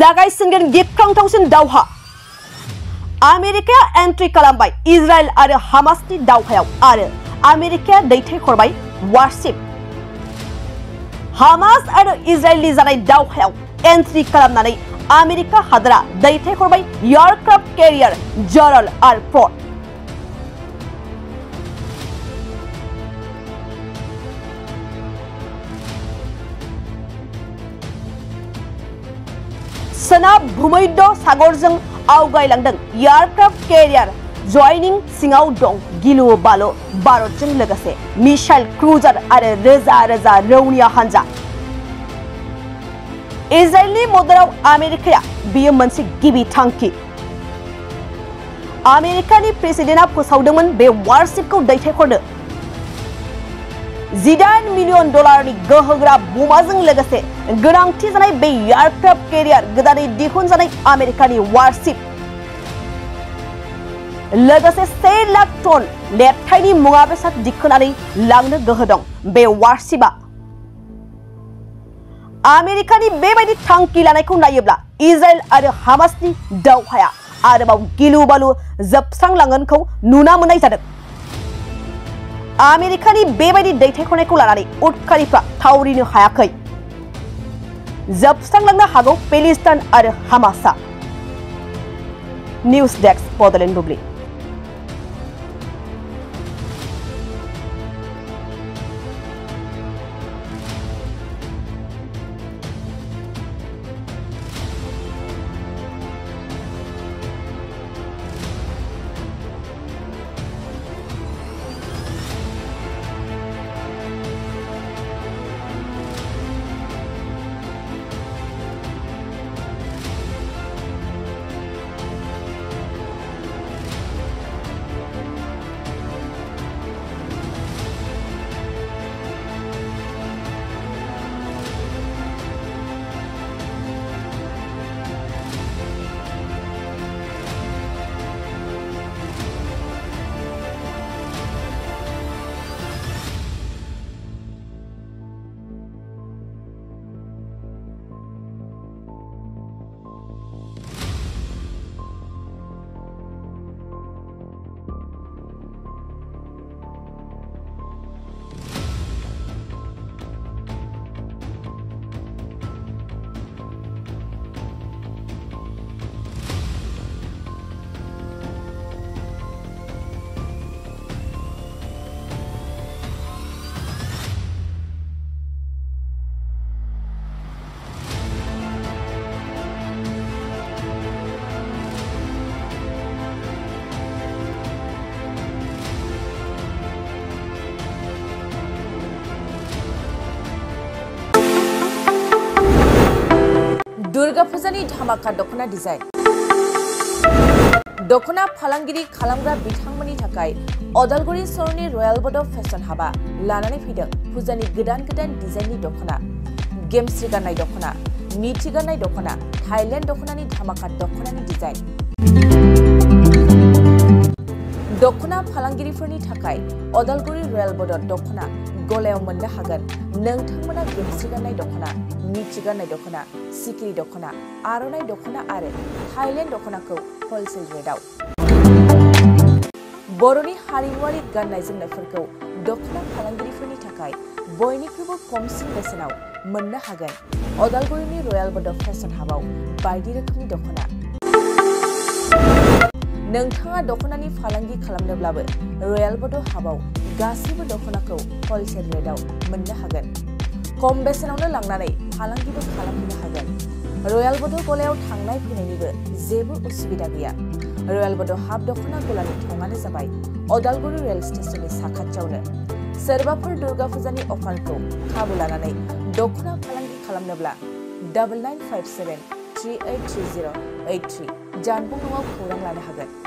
জাগাই সিংগেন বিক্রম থাকছেন দাওহা আমেরিকা এন্ট্রি কালামবাই ইসরায়েল আর হামাসনি দাওহায় আর আমেরিকা দৈথে করবাই ওয়ারশিপ হামাস আর ইসরায়েলি জানাই দাওহায় এন্ট্রি কালামনানে আমেরিকা হাদরা দৈথে করবাই এয়ারক্রাফট ক্যারিয়ার জারল আর ফ্রট सेना भूमध्य जो आवगायलांदों एयरक्राफ्ट केरियर जयनिंग सिङाव दं गिलु बालो भारत मिसाइल क्रूजार और रजा रजा रौनिया हानजा इजराइलनि मददाव अमेरिका बेयो मोनसे गिबि थांखि आमेरिकानि प्रेसिडेन्टआ फोसावदोंमोन बे वारशिपखौ दैथायहरनो जिदाइन मिलियन डलारनि गोहोग्रा बमाजों लोगोसे गोनांथि जानाय बे एयारक्राफ्ट केरियार वारशिप से लाख टन लेरथायनि मुवा बेसाद दिखोनानै लांनो गोहो दं बे वारशिपआ आमेरिकानि बेबायदि थांखि लानायखौ इजराइल और हामासनि दावहाया आरोबाव गिलु बालु जोबस्रांलांगोनखौ नुना मोननाय जादों आमेरिका बेबाद दैथायखनायखौ लानानै उदखारिफ्रा थावरिनो हायाखै जोबस्रांलांनो हागौ पेलिस्तान आरो हामासा निउस डेस्क बड'लेण्ड बुब्लि দুৰ্গা পূজানি ধামাকা দখনা ডিজাইন দখনা ফালাঙ্গিরি খালামগ্রা বিথাংমানি থাকাই অদালগুড়ি সরণির রয়্যাল বোর্ড অফ ফ্যাশন হাবা লানানি ফিডে পূজানি গদান গদান ডিজাইনি দখনা গেমস গানাই দখনা মিঠি গানাই দখনা থাইল্যান্ড দখনানি ধামাকা দখনানি ডিজাইন दखना फालांगिरिफोरनि थाखाय अदालगुरि रेल बर्डत दखना गलायाव मोननो हागोन नोंथांमोना गोसोगारनाय दखना मिथिगारनाय दखना सिकिरि दखना आर'नाय दखना आरो थाइलेण्ड दखनाखौ हलसेल रेटआव बर'नि हारिमुवारि गाननाय जोमनायफोरखौ दखना फालांगिरिफोरनि थाखाय बयनिख्रुइबो खमसिन बेसेनाव मोननो हागोन अदालगुरिनि रयेल बर्डर फेशन हाबाव बायदि रोखोमनि दखना नोंथाङा दख'नानि फालांगि खालामनोब्लाबो रयेल बड' हाबाव गासिबो दख'नाखौ हलसेल रेटआव मोननो हागोन खम बेसेनावनो लांनानै फालांगिबो खालामनो हागोन रयेल बड' गलायाव थांनाय फैनायनिबो जेबो असुबिदा गैया रयेल बड' हाब दख'ना गलानि थङानो जाबाय अदालगुरि रेल स्टेशननि साखाथियावनो सोरबाफोर दुर्गा फुजानि अफारखौ खाबु लानानै दख'ना फालांगि खालामनोब्ला double nine five seven three eight three जिर' एइट थ्री जानबुं नङाव खौरां लानो हागोन